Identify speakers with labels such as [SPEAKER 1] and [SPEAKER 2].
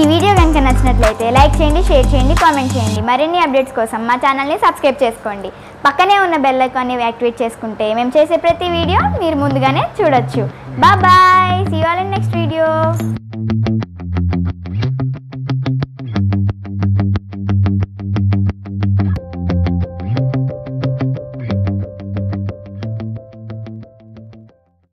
[SPEAKER 1] ఈ వీడియో వెంక నచ్చినట్లయితే లైక్ చేయండి షేర్ చేయండి కామెంట్ చేయండి. మరిన్ని అప్డేట్స్ కోసం మా ఛానల్ని సబ్స్క్రైబ్ చేసుకోండి. పక్కనే ఉన్న బెల్ ఐకాన్ని యాక్టివేట్ చేసుకుంటే మేము చేసే ప్రతి వీడియో మీరు ముందుగానే చూడొచ్చు. బాయ్